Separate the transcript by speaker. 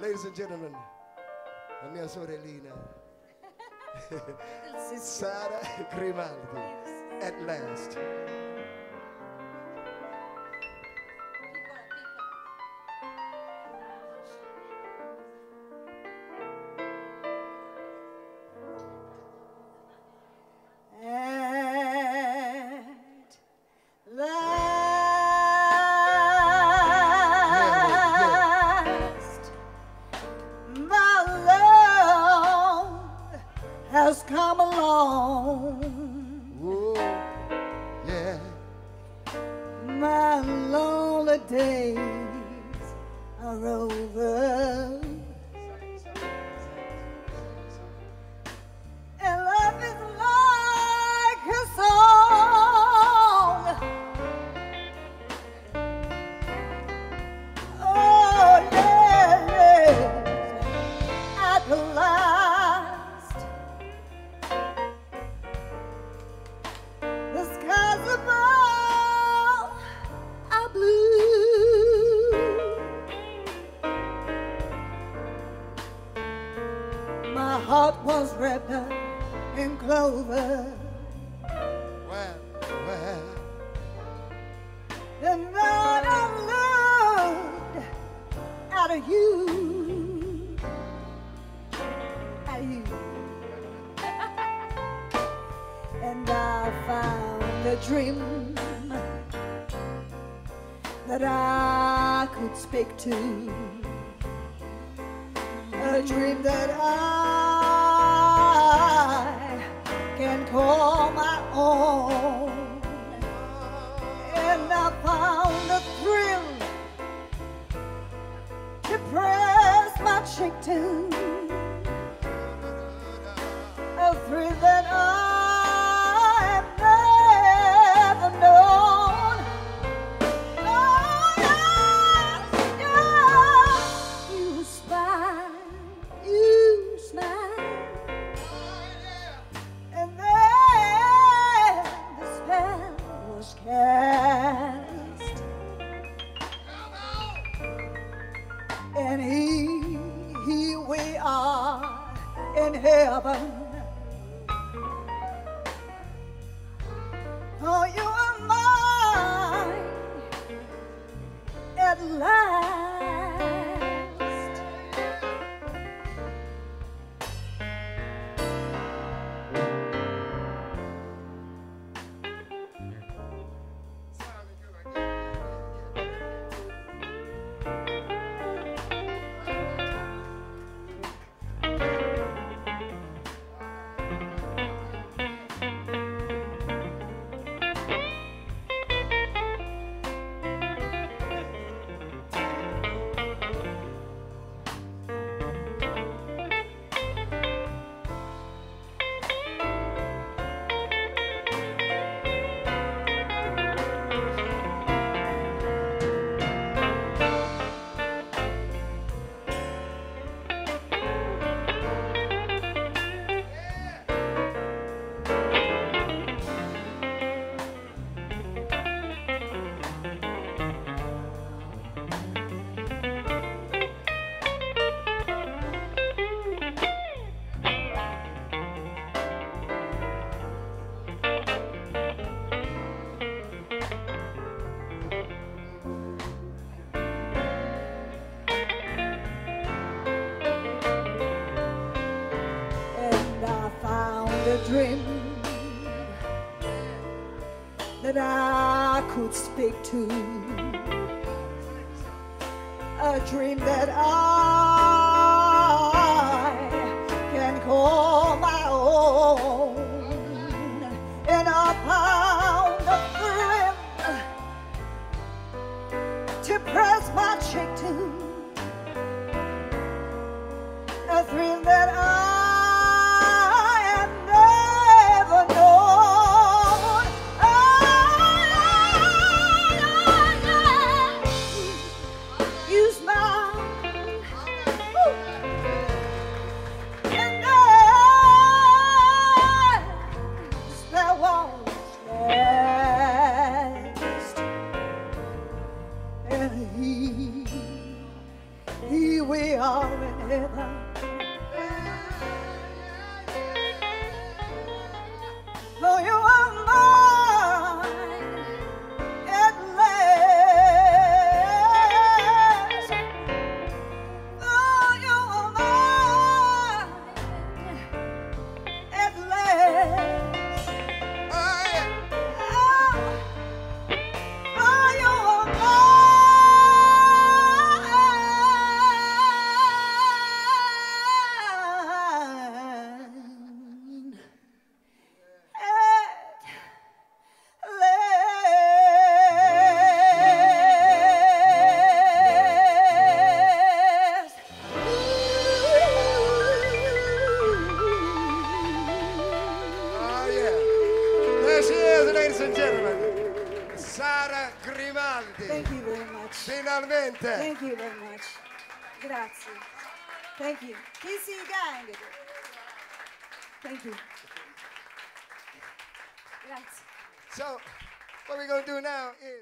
Speaker 1: Ladies and gentlemen, la mia sorellina, Sara Grimaldi, at last.
Speaker 2: Has come along.
Speaker 1: Yeah.
Speaker 2: My lonely days are over. In clover,
Speaker 1: Well, well.
Speaker 2: and then I looked at you, at you, and I found a dream that I could speak to, a dream that I can call my own. In heaven. Oh, you are mine at last. A dream that I could speak to, a dream that I can call my own, and I found a thrill to press my cheek to. A thrill that I are
Speaker 1: Finalmente.
Speaker 2: Thank you very much. Grazie. Thank you. TC Gang. Thank you. Grazie.
Speaker 1: So, what we're going to do now is.